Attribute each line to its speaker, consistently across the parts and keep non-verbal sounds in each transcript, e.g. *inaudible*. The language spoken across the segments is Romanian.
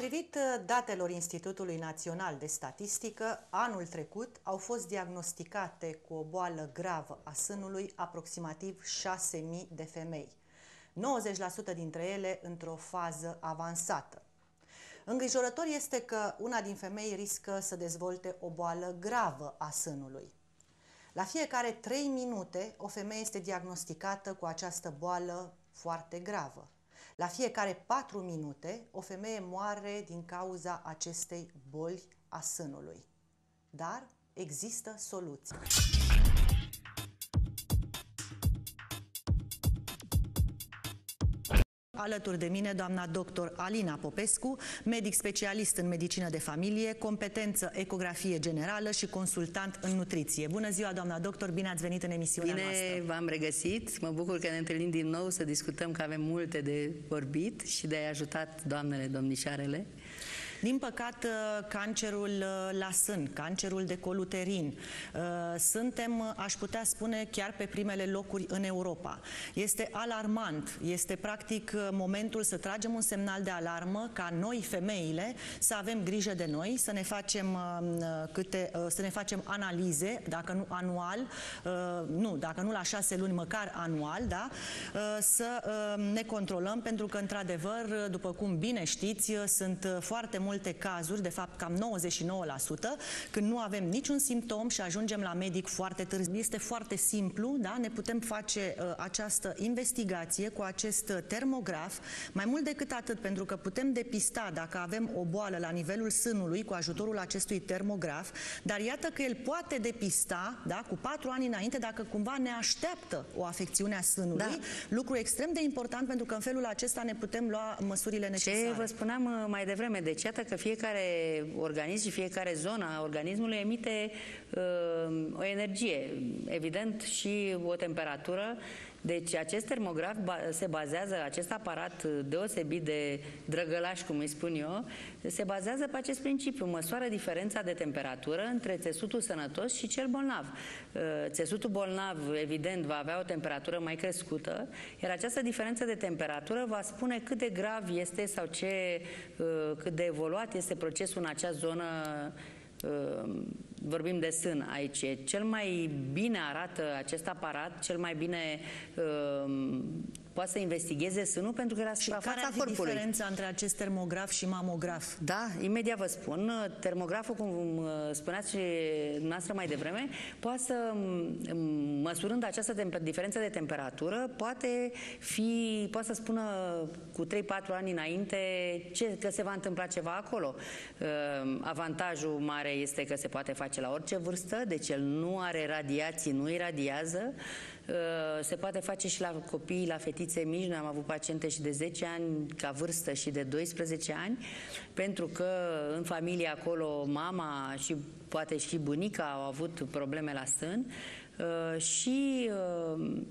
Speaker 1: Potrivit uh, datelor Institutului Național de Statistică, anul trecut au fost diagnosticate cu o boală gravă a sânului aproximativ 6.000 de femei, 90% dintre ele într-o fază avansată. Îngrijorător este că una din femei riscă să dezvolte o boală gravă a sânului. La fiecare 3 minute, o femeie este diagnosticată cu această boală foarte gravă. La fiecare 4 minute, o femeie moare din cauza acestei boli a sânului. Dar există soluții. Alături de mine, doamna doctor Alina Popescu, medic specialist în medicină de familie, competență ecografie generală și consultant în nutriție. Bună ziua, doamna doctor, bine ați venit în emisiunea
Speaker 2: bine
Speaker 1: noastră.
Speaker 2: Bine v-am regăsit, mă bucur că ne întâlnim din nou să discutăm că avem multe de vorbit și de a ajutat doamnele, domnișoarele.
Speaker 1: Din păcat, uh, cancerul uh, la sân, cancerul de coluterin, uh, suntem, aș putea spune, chiar pe primele locuri în Europa. Este alarmant, este practic momentul să tragem un semnal de alarmă ca noi, femeile, să avem grijă de noi, să ne facem câte, să ne facem analize, dacă nu anual, nu, dacă nu la șase luni, măcar anual, da? să ne controlăm, pentru că, într-adevăr, după cum bine știți, sunt foarte multe multe cazuri, de fapt cam 99%, când nu avem niciun simptom și ajungem la medic foarte târziu. Este foarte simplu, da? ne putem face uh, această investigație cu acest termograf, mai mult decât atât, pentru că putem depista dacă avem o boală la nivelul sânului cu ajutorul acestui termograf, dar iată că el poate depista, da? cu patru ani înainte, dacă cumva ne așteaptă o afecțiune a sânului, da. lucru extrem de important pentru că în felul acesta ne putem lua măsurile necesare.
Speaker 2: Ce vă spuneam uh, mai devreme, deci iată că fiecare organism și fiecare zonă a organismului emite uh, o energie, evident și o temperatură. Deci acest termograf se bazează, acest aparat deosebit de drăgălaș, cum îi spun eu, se bazează pe acest principiu. Măsoară diferența de temperatură între țesutul sănătos și cel bolnav. Uh, țesutul bolnav, evident, va avea o temperatură mai crescută, iar această diferență de temperatură va spune cât de grav este sau ce, uh, cât de evoluat este procesul în acea zonă uh, vorbim de sân aici. Cel mai bine arată acest aparat, cel mai bine poate să investigheze sânul pentru că era suprafața
Speaker 1: corpului. care e diferența între acest termograf și mamograf?
Speaker 2: Da, imediat vă spun. Termograful, cum uh, spuneați și noastră mai devreme, poate să, um, măsurând această diferență de temperatură, poate fi, poate să spună cu 3-4 ani înainte ce, că se va întâmpla ceva acolo. Uh, avantajul mare este că se poate face la orice vârstă, deci el nu are radiații, nu iradiază. Uh, se poate face și la copii, la fetițe mici. Noi am avut paciente și de 10 ani ca vârstă și de 12 ani, pentru că în familie acolo mama și poate și bunica au avut probleme la sân uh, și uh,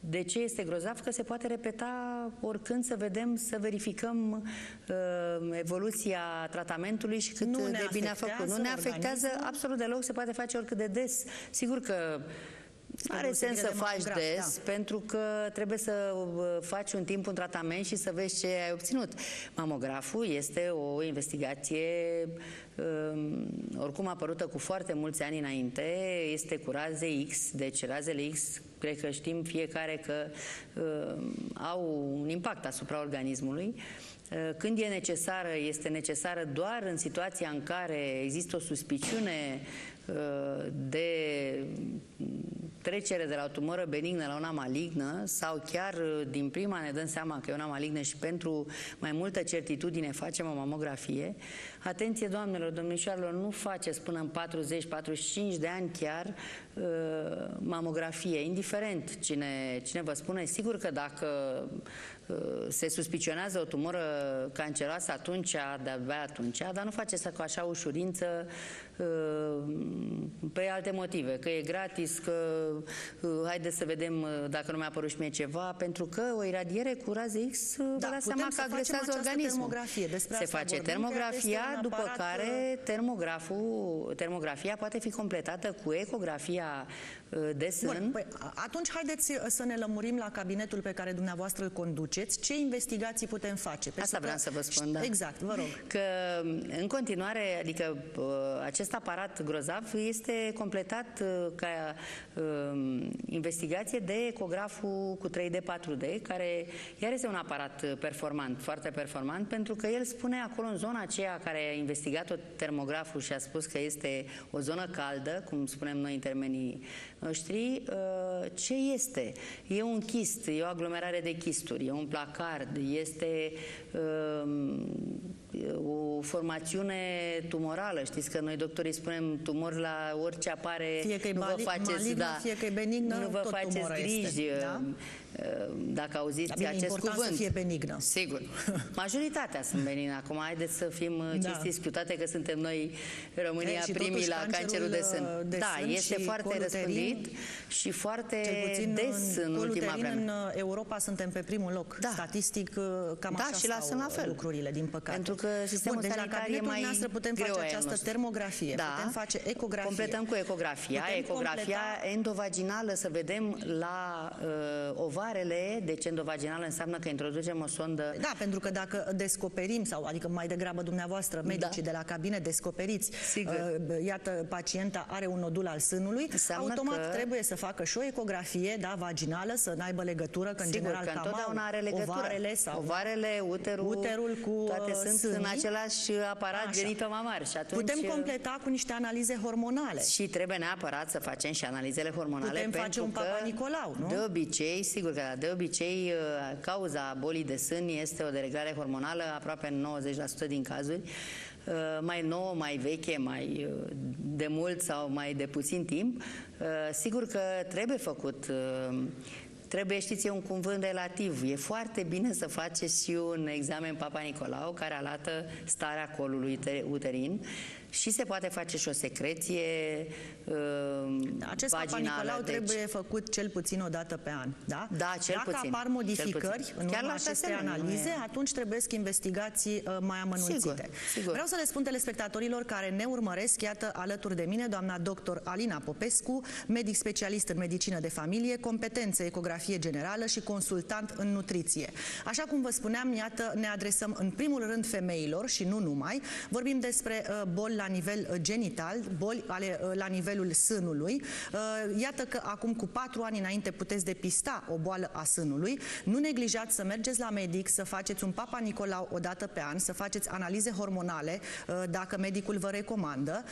Speaker 2: de ce este grozav? Că se poate repeta oricând să vedem, să verificăm uh, evoluția tratamentului și cât
Speaker 1: nu
Speaker 2: de bine a făcut. Nu ne afectează
Speaker 1: organismul?
Speaker 2: absolut deloc, se poate face oricât de des. Sigur că are sens să faci grav, des, da. pentru că trebuie să uh, faci un timp un tratament și să vezi ce ai obținut. Mamograful este o investigație um, oricum apărută cu foarte mulți ani înainte, este cu raze X, deci razele X, cred că știm fiecare că uh, au un impact asupra organismului. Uh, când e necesară, este necesară doar în situația în care există o suspiciune uh, de trecere de la o tumoră benignă la una malignă sau chiar uh, din prima ne dăm seama că e una malignă și pentru mai multă certitudine facem o mamografie. Atenție, doamnelor, domnișoarelor, nu faceți până în 40-45 de ani chiar uh, mamografie, indiferent cine, cine vă spune. Sigur că dacă uh, se suspicionează o tumoră canceroasă atunci, de-abia atunci, dar nu faceți cu așa ușurință uh, pe alte motive, că e gratis, că uh, haideți să vedem uh, dacă nu mi-a apărut și mie ceva, pentru că o iradiere cu raze X uh, da, vă dați seama că agresează organismul.
Speaker 1: Termografie. Despre
Speaker 2: se face termografia, după aparat... care termograful, termografia poate fi completată cu ecografia de sân. Bun,
Speaker 1: păi, atunci haideți să ne lămurim la cabinetul pe care dumneavoastră îl conduce mergeți, ce investigații putem face?
Speaker 2: Pentru Asta vreau să vă spun, da.
Speaker 1: Exact, vă rog.
Speaker 2: Că în continuare, adică acest aparat grozav este completat ca um, investigație de ecograful cu 3D, 4D, care iar este un aparat performant, foarte performant, pentru că el spune acolo în zona aceea care a investigat-o termograful și a spus că este o zonă caldă, cum spunem noi în termenii noștri, uh, ce este? E un chist, e o aglomerare de chisturi, e un placard, este um, o formațiune tumorală. Știți că noi doctorii spunem tumor la orice apare,
Speaker 1: fie că
Speaker 2: nu vă faceți,
Speaker 1: malignă,
Speaker 2: da,
Speaker 1: fie că e benignă,
Speaker 2: nu vă faceți griji. Este, da? Ehm, dacă auziți
Speaker 1: da, bine,
Speaker 2: acest cuvânt.
Speaker 1: să fie benignă.
Speaker 2: Sigur. *laughs* Majoritatea sunt benigne. Acum haideți să fim da. cinstiți cu toate că suntem noi România e, primii la cancerul de sân. De da, sân este foarte răspândit și foarte des în, în ultima vreme.
Speaker 1: în uh, Europa suntem pe primul loc. Da. Statistic uh, cam
Speaker 2: da,
Speaker 1: așa
Speaker 2: și la
Speaker 1: stau
Speaker 2: la fel.
Speaker 1: lucrurile, din păcate.
Speaker 2: Pentru că sistemul
Speaker 1: Bun, deci
Speaker 2: sanitar
Speaker 1: la
Speaker 2: e mai
Speaker 1: noastră putem face această termografie, da. putem face ecografie.
Speaker 2: Completăm cu ecografia. Putem ecografia completa... endovaginală să vedem la uh, ovarele, deci endovaginală înseamnă că introducem o sondă...
Speaker 1: Da, pentru că dacă descoperim, sau adică mai degrabă dumneavoastră, medicii da. de la cabine, descoperiți, Sigur. uh, iată, pacienta are un nodul al sânului, înseamnă automat că... trebuie să facă și o ecografie, da, vaginală, să n-aibă legătură, că în
Speaker 2: Sigur,
Speaker 1: general
Speaker 2: că întotdeauna are legătură.
Speaker 1: Ovarele, sau,
Speaker 2: ovarele uterul,
Speaker 1: uterul cu
Speaker 2: toate
Speaker 1: uh,
Speaker 2: sunt
Speaker 1: sânii.
Speaker 2: În același aparat genitomamar. Și atunci...
Speaker 1: Putem completa cu niște analize hormonale.
Speaker 2: Și trebuie neapărat să facem și analizele hormonale.
Speaker 1: Putem
Speaker 2: pentru
Speaker 1: face un Papa Nicolau, nu?
Speaker 2: De obicei, sigur că de obicei Uh, cauza bolii de sân este o dereglare hormonală aproape în 90% din cazuri uh, mai nouă, mai veche, mai uh, de mult sau mai de puțin timp, sigur că trebuie făcut Trebuie, știți, e un cuvânt relativ. E foarte bine să faceți și un examen Papa Nicolau care arată starea colului uterin și se poate face și o secreție uh,
Speaker 1: Acest
Speaker 2: vaginală. Papa
Speaker 1: Nicolau deci... trebuie făcut cel puțin o dată pe an, da?
Speaker 2: Da, cel
Speaker 1: Dacă
Speaker 2: puțin.
Speaker 1: apar modificări în urma acestei analize, e... atunci trebuie să investigații uh, mai amănunțite. Sigur, sigur. Vreau să le spun telespectatorilor care ne urmăresc, iată, alături de mine, doamna doctor Alina Popescu, medic specialist în medicină de familie, competențe ecografie generală și consultant în nutriție. Așa cum vă spuneam, iată, ne adresăm în primul rând femeilor și nu numai. Vorbim despre uh, boli la nivel uh, genital, boli ale, uh, la nivelul sânului. Uh, iată că acum cu patru ani înainte puteți depista o boală a sânului. Nu neglijați să mergeți la medic, să faceți un Papa Nicolau o dată pe an, să faceți analize hormonale dacă medicul vă recomandă.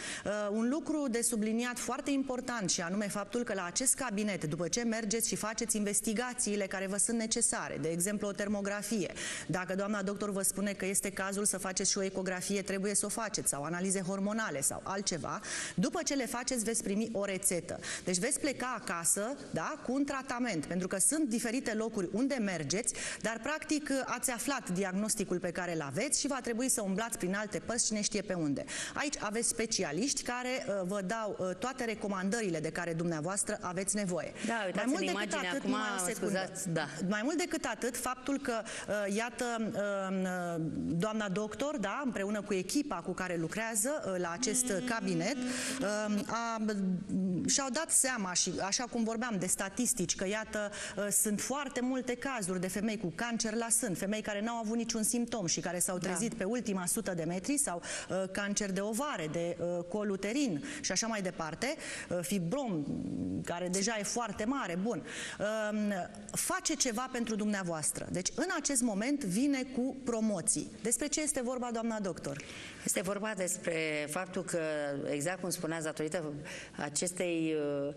Speaker 1: Un lucru de subliniat foarte important și anume faptul că la acest cabinet, după ce mergeți și faceți investigațiile care vă sunt necesare, de exemplu o termografie, dacă doamna doctor vă spune că este cazul să faceți și o ecografie, trebuie să o faceți sau analize hormonale, hormonale sau altceva, după ce le faceți veți primi o rețetă. Deci veți pleca acasă da, cu un tratament, pentru că sunt diferite locuri unde mergeți, dar practic ați aflat diagnosticul pe care îl aveți și va trebui să umblați prin alte părți și ne știe pe unde. Aici aveți specialiști care uh, vă dau uh, toate recomandările de care dumneavoastră aveți nevoie.
Speaker 2: Da, uitați mai mult în imagine atât, acum, scuzați, da.
Speaker 1: Mai mult decât atât, faptul că, uh, iată, uh, uh doamna doctor, da, împreună cu echipa cu care lucrează, Uh, la acest cabinet um, și-au dat seama și așa cum vorbeam de statistici, că iată uh, sunt foarte multe cazuri de femei cu cancer la sân, femei care n-au avut niciun simptom și care s-au da. trezit da. pe ultima sută de metri sau uh, cancer de ovare, de col uterin și așa mai departe, fibrom, care deja e foarte mare, bun. Um, face ceva pentru dumneavoastră. Deci în acest moment vine cu promoții. Despre ce este vorba, doamna doctor?
Speaker 2: Este vorba despre faptul că, exact cum spuneați, datorită acestei uh, uh,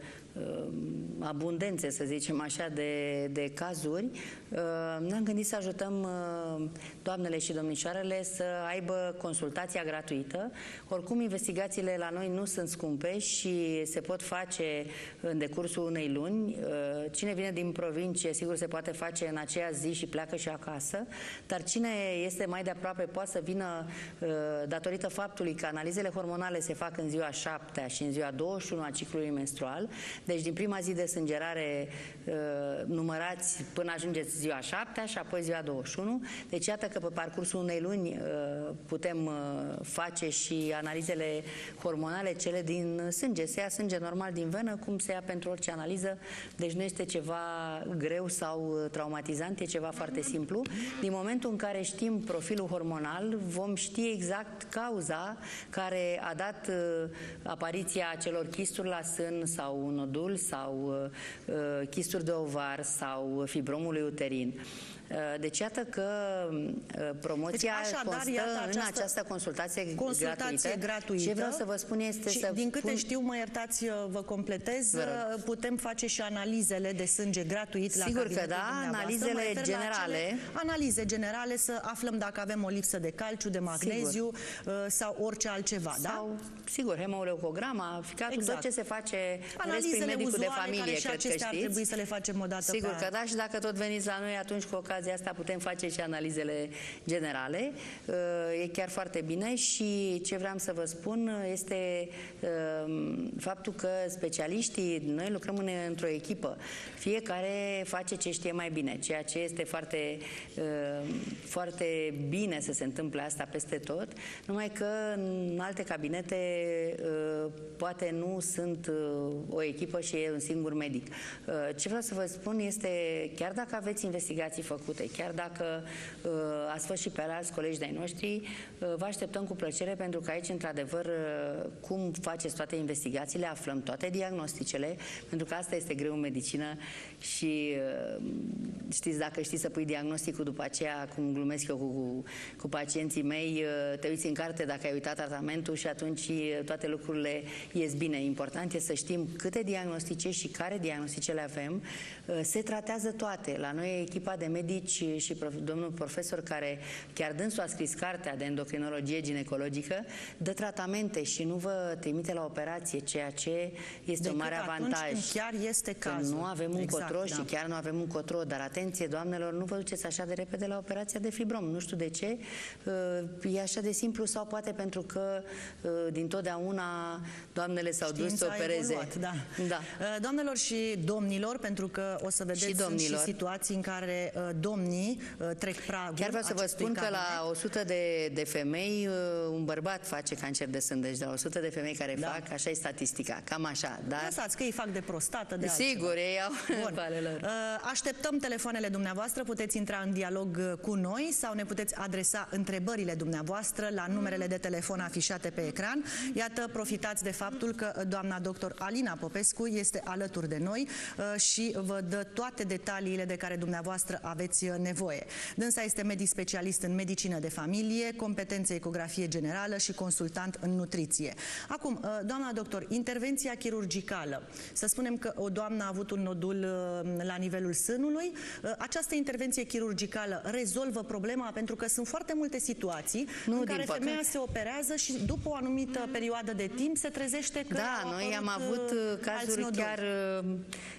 Speaker 2: abundențe, să zicem așa, de, de cazuri, uh, ne-am gândit să ajutăm uh, doamnele și domnișoarele să aibă consultația gratuită. Oricum, investigațiile la noi nu sunt scumpe și se pot face în decursul unei luni. Uh, cine vine din provincie, sigur, se poate face în aceea zi și pleacă și acasă, dar cine este mai de aproape poate să vină uh, datorită faptului că analizele hormonale se fac în ziua 7 și în ziua 21 a ciclului menstrual, Deci din prima zi de sângerare uh, numărați până ajungeți ziua 7 și apoi ziua 21. Deci iată că pe parcursul unei luni uh, putem uh, face și analizele hormonale, cele din sânge. Se ia sânge normal din venă, cum se ia pentru orice analiză. Deci nu este ceva greu sau traumatizant, e ceva foarte simplu. Din momentul în care știm profilul hormonal, vom ști exact cauza care a dat apariția celor chisturi la sân sau nodul sau uh, chisturi de ovar sau fibromului uterin. Uh, deci iată că uh, promoția deci, așadar, constă iată, această în această consultație, consultație gratuită. gratuită. Ce vreau să vă spun este
Speaker 1: și
Speaker 2: să
Speaker 1: din câte pun... știu, mă iertați, vă completez, vă putem face și analizele de sânge gratuit
Speaker 2: la Sigur că da, analizele generale.
Speaker 1: Analize generale să aflăm dacă avem o lipsă de calciu, de magneziu sigur. sau orice altceva, da? sau,
Speaker 2: da? Sigur, hemoleucograma, ficatul, exact. tot ce se face Analizele medicul de familie, care și cred
Speaker 1: acestea
Speaker 2: că
Speaker 1: ar trebui să le facem o dată
Speaker 2: Sigur că da, și dacă tot veniți la noi, atunci cu ocazia ocazia asta putem face și analizele generale. Uh, e chiar foarte bine și ce vreau să vă spun este um, faptul că specialiștii, noi lucrăm într-o echipă, fiecare face ce știe mai bine, ceea ce este foarte, um, foarte bine să se întâmple asta peste tot, numai că în alte cabinete uh, poate nu sunt uh, o echipă și e un singur medic. Ce vreau să vă spun este, chiar dacă aveți investigații făcute, făcute. Chiar dacă uh, ați fost și pe alți colegi de-ai noștri, uh, vă așteptăm cu plăcere pentru că aici, într-adevăr, uh, cum faceți toate investigațiile, aflăm toate diagnosticele, pentru că asta este greu în medicină și uh, știți, dacă știi să pui diagnosticul după aceea, cum glumesc eu cu, cu, cu pacienții mei, uh, te uiți în carte dacă ai uitat tratamentul și atunci uh, toate lucrurile ies bine. Important e să știm câte diagnostice și care diagnostice le avem. Se tratează toate. La noi echipa de medici și domnul profesor care chiar dânsul a scris cartea de endocrinologie ginecologică, dă tratamente și nu vă trimite la operație, ceea ce este Decât un mare avantaj.
Speaker 1: chiar este cazul.
Speaker 2: nu avem un exact încotro da. și chiar nu avem încotro, dar atenție, doamnelor, nu vă duceți așa de repede la operația de fibrom. Nu știu de ce. Uh, e așa de simplu sau poate pentru că uh, din totdeauna doamnele s-au dus să opereze. Evoluat,
Speaker 1: da. Da. Uh, doamnelor și domnilor, pentru că o să vedeți și, sunt și situații în care domnii trec pragul.
Speaker 2: Chiar vreau să vă spun că la 100 de, de femei un bărbat face cancer de sân, deci la 100 de femei care da. fac, așa e statistica, cam așa. Dar...
Speaker 1: Lăsați că ei fac de prostată, de
Speaker 2: Sigur, altceva. ei au Bun. *laughs*
Speaker 1: Uh, așteptăm telefoanele dumneavoastră, puteți intra în dialog uh, cu noi sau ne puteți adresa întrebările dumneavoastră la numerele de telefon afișate pe ecran. Iată, profitați de faptul că uh, doamna doctor Alina Popescu este alături de noi și vă dă toate detaliile de care dumneavoastră aveți nevoie. Dânsa este medic specialist în medicină de familie, competențe ecografie generală și consultant în nutriție. Acum, doamna doctor, intervenția chirurgicală. Să spunem că o doamnă a avut un nodul Uh, la nivelul sânului. Uh, această intervenție chirurgicală rezolvă problema pentru că sunt foarte multe situații nu, în care femeia se operează și după o anumită perioadă de timp se trezește că
Speaker 2: Da, noi am avut uh, cazuri chiar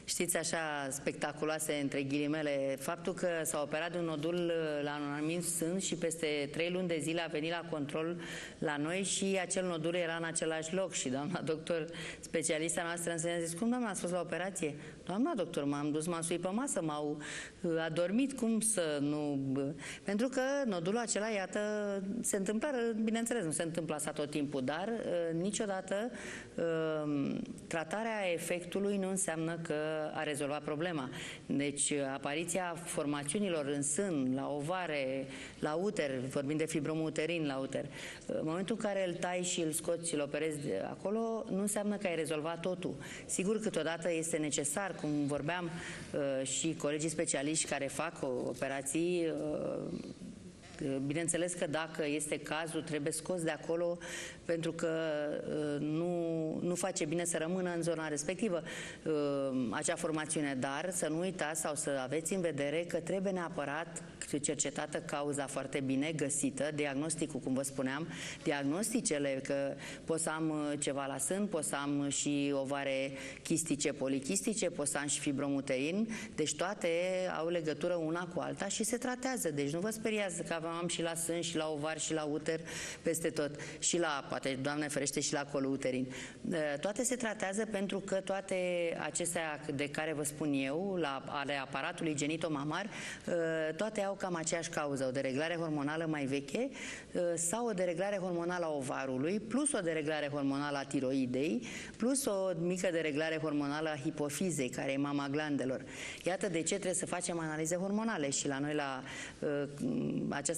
Speaker 2: știți, așa spectaculoase, între ghilimele, faptul că s-a operat un nodul la un anumit sân și peste trei luni de zile a venit la control la noi și acel nodul era în același loc și doamna doctor, specialista noastră, a zis, cum doamna, a fost la operație? Doamna doctor, m-am dus, m-am suit pe masă, m-au uh, adormit, cum să nu... Pentru că nodulul acela, iată, se întâmplă, bineînțeles, nu se întâmplă asta tot timpul, dar uh, niciodată uh, tratarea efectului nu înseamnă că a rezolvat problema. Deci, apariția formațiunilor în sân, la ovare, la uter, vorbim de fibromul uterin la uter, în momentul în care îl tai și îl scoți și îl operezi acolo, nu înseamnă că ai rezolvat totul. Sigur, câteodată este necesar, cum vorbeam uh, și colegii specialiști care fac operații, uh, Bineînțeles că dacă este cazul, trebuie scos de acolo pentru că uh, nu, nu face bine să rămână în zona respectivă uh, acea formațiune, dar să nu uitați sau să aveți în vedere că trebuie neapărat cercetată cauza foarte bine, găsită, diagnosticul, cum vă spuneam, diagnosticele, că pot să am uh, ceva la sân, pot să am și ovare chistice, polichistice, pot să am și fibromutein, deci toate au legătură una cu alta și se tratează. Deci nu vă speriați că avem am și la sân, și la ovar, și la uter, peste tot. Și la, poate, Doamne ferește, și la colul uterin. Uh, toate se tratează pentru că toate acestea de care vă spun eu, la, ale aparatului genitomamar, uh, toate au cam aceeași cauză, o dereglare hormonală mai veche sau o dereglare hormonală a ovarului, plus o dereglare hormonală a tiroidei, plus o mică dereglare hormonală a hipofizei, care e mama glandelor. Iată de ce trebuie să facem analize hormonale și la noi la uh,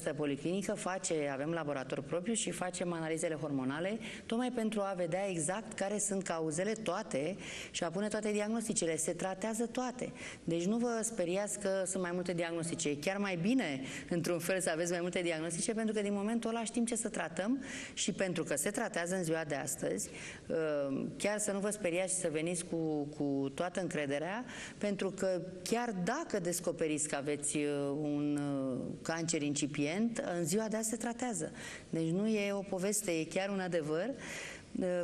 Speaker 2: această policlinică face, avem laborator propriu și facem analizele hormonale tocmai pentru a vedea exact care sunt cauzele toate și a pune toate diagnosticele. Se tratează toate. Deci nu vă speriați că sunt mai multe diagnostice. E chiar mai bine, într-un fel, să aveți mai multe diagnostice, pentru că din momentul ăla știm ce să tratăm și pentru că se tratează în ziua de astăzi, uh, chiar să nu vă speriați și să veniți cu, cu toată încrederea, pentru că chiar dacă descoperiți că aveți uh, un uh, cancer incipient, în ziua de azi se tratează. Deci nu e o poveste, e chiar un adevăr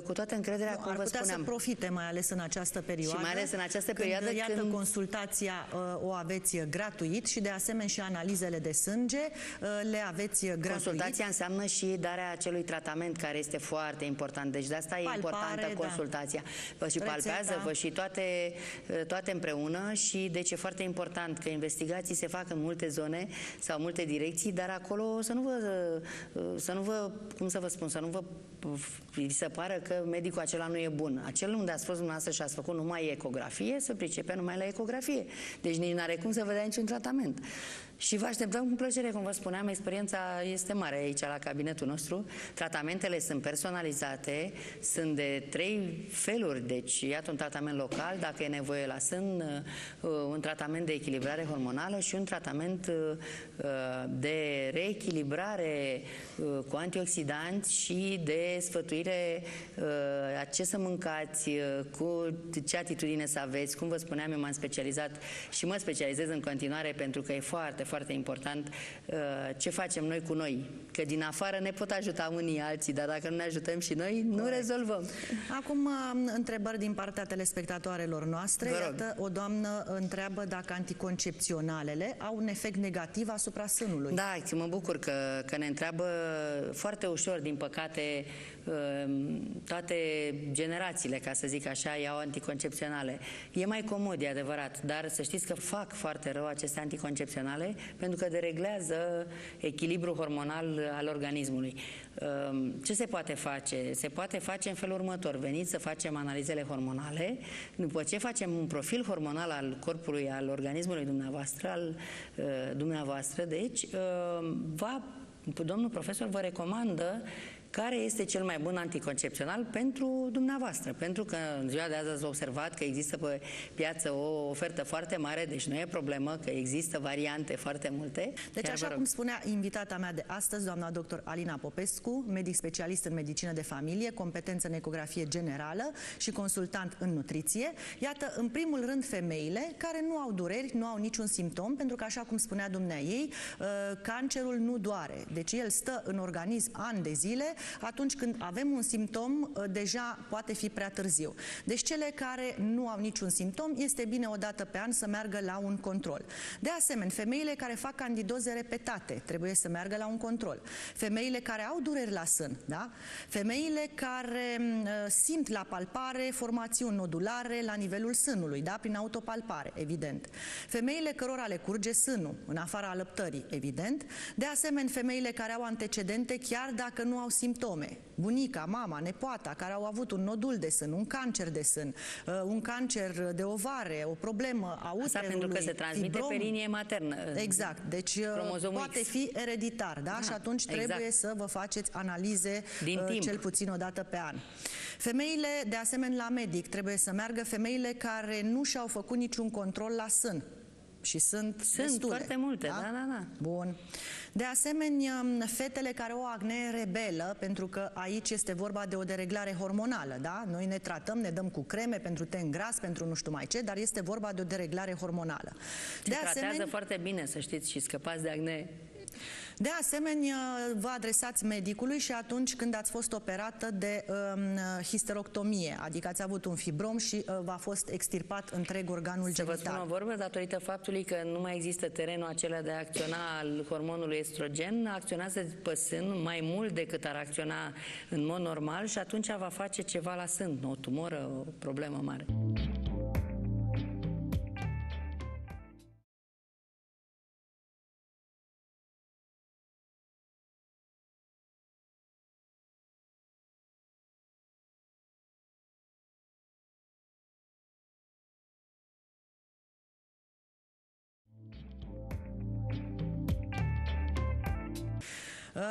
Speaker 2: cu toată încrederea, cum
Speaker 1: ar
Speaker 2: vă
Speaker 1: putea
Speaker 2: spuneam.
Speaker 1: să profite, mai ales în această perioadă.
Speaker 2: Și mai ales în această perioadă
Speaker 1: când, iată,
Speaker 2: când...
Speaker 1: consultația uh, o aveți gratuit și de asemenea și analizele de sânge uh, le aveți gratuit.
Speaker 2: Consultația înseamnă și darea acelui tratament care este foarte important. Deci de asta Palpare, e importantă da. consultația. Vă și Rețeta. palpează, vă și toate, uh, toate împreună și deci e foarte important că investigații se fac în multe zone sau multe direcții, dar acolo să nu vă, să nu vă cum să vă spun, să nu vă se pară că medicul acela nu e bun. Acel unde ați fost dumneavoastră și ați făcut numai ecografie, să pricepe numai la ecografie. Deci nici nu are cum să vă dea niciun tratament. Și vă așteptăm cu plăcere, cum vă spuneam, experiența este mare aici la cabinetul nostru. Tratamentele sunt personalizate, sunt de trei feluri, deci iată un tratament local, dacă e nevoie la sân, uh, un tratament de echilibrare hormonală și un tratament uh, de reechilibrare uh, cu antioxidanți și de sfătuire a ce să mâncați, cu ce atitudine să aveți. Cum vă spuneam, eu m-am specializat și mă specializez în continuare pentru că e foarte, foarte important uh, ce facem noi cu noi. Că din afară ne pot ajuta unii alții, dar dacă nu ne ajutăm și noi, nu Corect. rezolvăm.
Speaker 1: Acum, uh, întrebări din partea telespectatoarelor noastre. Iată, o doamnă întreabă dacă anticoncepționalele au un efect negativ asupra sânului.
Speaker 2: Da, mă bucur că, că ne întreabă foarte ușor, din păcate, Ehm, toate generațiile, ca să zic așa, iau anticoncepționale. E mai comod, e adevărat, dar să știți că fac foarte rău aceste anticoncepționale pentru că dereglează echilibrul hormonal al organismului. Ehm, ce se poate face? Se poate face în felul următor. Veniți să facem analizele hormonale. După ce facem un profil hormonal al corpului, al organismului dumneavoastră, al uh, dumneavoastră, deci, uh, va, domnul profesor vă recomandă care este cel mai bun anticoncepțional pentru dumneavoastră. Pentru că în ziua de azi ați observat că există pe piață o ofertă foarte mare, deci nu e problemă că există variante foarte multe.
Speaker 1: Deci Chiar așa cum spunea invitata mea de astăzi, doamna doctor Alina Popescu, medic specialist în medicină de familie, competență în ecografie generală și consultant în nutriție. Iată, în primul rând, femeile care nu au dureri, nu au niciun simptom, pentru că așa cum spunea dumnea ei, uh, cancerul nu doare. Deci el stă în organism ani de zile, atunci când avem un simptom, uh, deja poate fi prea târziu. Deci cele care nu au niciun simptom, este bine o dată pe an să meargă la un control. De asemenea, femeile care fac candidoze repetate trebuie să meargă la un control. Femeile care au dureri la sân, da? Femeile care mm, uh, simt la palpare formațiuni nodulare la nivelul sânului, da? Prin autopalpare, evident. Femeile cărora le curge sânul, în afara alăptării, evident. De asemenea, femeile care au antecedente, chiar dacă nu au simptome simptome. Bunica, mama, nepoata, care au avut un nodul de sân, un cancer de sân, uh, un cancer de ovare, o problemă a uterului, Asta
Speaker 2: pentru că se transmite fibrom. pe linie maternă.
Speaker 1: Exact. Deci uh, poate X. fi ereditar, da? da? Și atunci exact. trebuie să vă faceți analize Din uh, timp. cel puțin o dată pe an. Femeile, de asemenea, la medic trebuie să meargă femeile care nu și-au făcut niciun control la sân. Și sunt
Speaker 2: Sunt
Speaker 1: destule,
Speaker 2: foarte multe, da? da, da, da.
Speaker 1: Bun. De asemenea, fetele care au acne rebelă, pentru că aici este vorba de o dereglare hormonală, da? Noi ne tratăm, ne dăm cu creme pentru ten gras, pentru nu știu mai ce, dar este vorba de o dereglare hormonală.
Speaker 2: Se de tratează asemenea, foarte bine, să știți, și scăpați de acne
Speaker 1: De asemenea, vă adresați medicului și atunci când ați fost operată de um, histeroctomie, adică ați avut un fibrom și uh, v-a fost extirpat întreg organul
Speaker 2: Să
Speaker 1: genital.
Speaker 2: vă spun o vorbă, datorită faptului că nu mai există terenul acela de a acționa al hormonului estrogen, acționează pe sân mai mult decât ar acționa în mod normal și atunci va face ceva la sân, o tumoră, o problemă mare.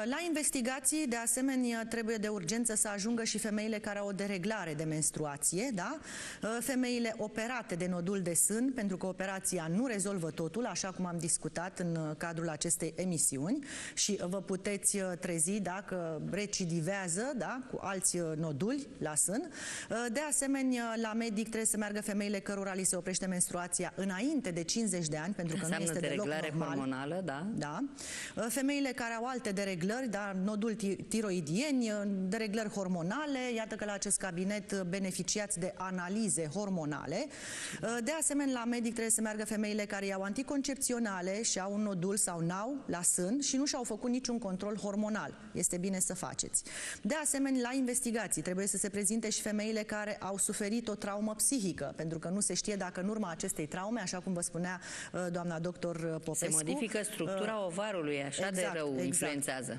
Speaker 1: La investigații, de asemenea, trebuie de urgență să ajungă și femeile care au o dereglare de menstruație, da? femeile operate de nodul de sân, pentru că operația nu rezolvă totul, așa cum am discutat în cadrul acestei emisiuni și vă puteți trezi dacă recidivează da? cu alți noduli la sân. De asemenea, la medic trebuie să meargă femeile cărora li se oprește menstruația înainte de 50 de ani, pentru că
Speaker 2: Înseamnă
Speaker 1: nu este deloc normal.
Speaker 2: hormonală, da.
Speaker 1: da. Femeile care au alte dereglări dereglări, da, nodul tiroidieni, dereglări hormonale. Iată că la acest cabinet beneficiați de analize hormonale. De asemenea, la medic trebuie să meargă femeile care iau anticoncepționale și au un nodul sau n-au la sân și nu și-au făcut niciun control hormonal. Este bine să faceți. De asemenea, la investigații trebuie să se prezinte și femeile care au suferit o traumă psihică, pentru că nu se știe dacă în urma acestei traume, așa cum vă spunea uh, doamna doctor Popescu...
Speaker 2: Se modifică structura uh, ovarului, așa exact, de rău exact. influențează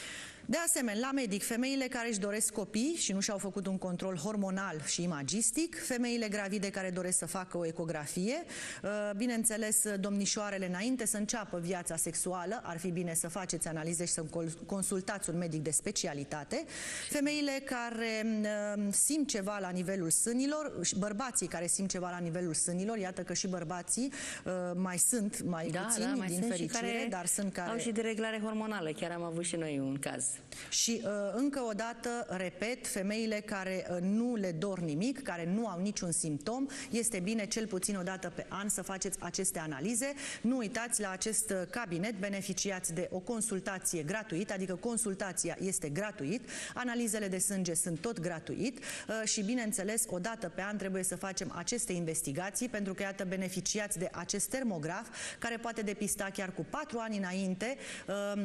Speaker 1: De asemenea, la medic, femeile care își doresc copii și nu și-au făcut un control hormonal și imagistic, femeile gravide care doresc să facă o ecografie, uh, bineînțeles, domnișoarele înainte să înceapă viața sexuală, ar fi bine să faceți analize și să consultați un medic de specialitate, femeile care uh, simt ceva la nivelul sânilor, bărbații care simt ceva la nivelul sânilor, iată că și bărbații uh, mai sunt mai da, puțini da, mai din sunt fericire, care dar sunt care...
Speaker 2: Au și dereglare hormonală, chiar am avut și noi un caz.
Speaker 1: Și uh, încă o dată, repet, femeile care uh, nu le dor nimic, care nu au niciun simptom, este bine cel puțin o dată pe an să faceți aceste analize. Nu uitați, la acest uh, cabinet beneficiați de o consultație gratuită, adică consultația este gratuit, analizele de sânge sunt tot gratuit și, bineînțeles, o dată pe an trebuie să facem aceste investigații, pentru că, iată, beneficiați de acest termograf, care poate depista chiar cu patru ani înainte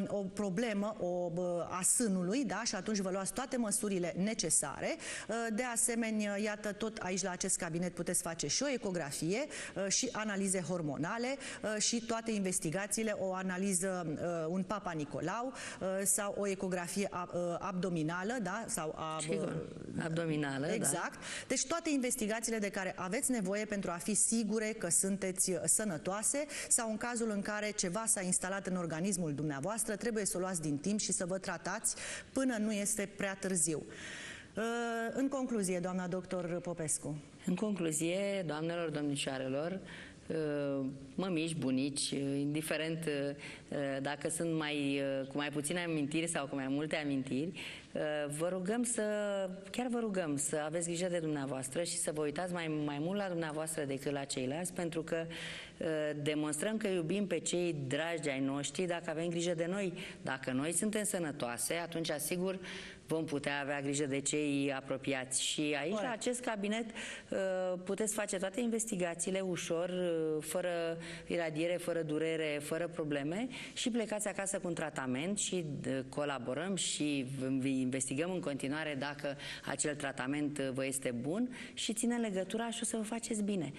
Speaker 1: o problemă, o a sânului, da? și atunci vă luați toate măsurile necesare. Uh, de asemenea, iată, tot aici la acest cabinet puteți face și o ecografie uh, și analize hormonale uh, și toate investigațiile, o analiză, un Papa Nicolau sau o ecografie abdominală, da? sau
Speaker 2: a, abdominală, da.
Speaker 1: exact.
Speaker 2: Da.
Speaker 1: Deci toate investigațiile de care aveți nevoie pentru a fi sigure că sunteți sănătoase sau în cazul în care ceva s-a instalat în organismul dumneavoastră, trebuie să o luați din timp și să vă tratați până nu este prea târziu. Uh, în concluzie, doamna doctor Popescu.
Speaker 2: În concluzie, doamnelor, domnișoarelor, uh, mămici, bunici, uh, indiferent dacă sunt mai, cu mai puține amintiri sau cu mai multe amintiri, vă rugăm să, chiar vă rugăm să aveți grijă de dumneavoastră și să vă uitați mai, mai mult la dumneavoastră decât la ceilalți, pentru că demonstrăm că iubim pe cei dragi ai noștri dacă avem grijă de noi. Dacă noi suntem sănătoase, atunci, asigur, vom putea avea grijă de cei apropiați. Și aici, Corect. la acest cabinet, puteți face toate investigațiile ușor, fără iradiere, fără durere, fără probleme și plecați acasă cu un tratament și colaborăm și investigăm în continuare dacă acel tratament vă este bun și ținem legătura și o să vă faceți bine.